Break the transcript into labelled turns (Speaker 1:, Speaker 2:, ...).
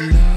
Speaker 1: love.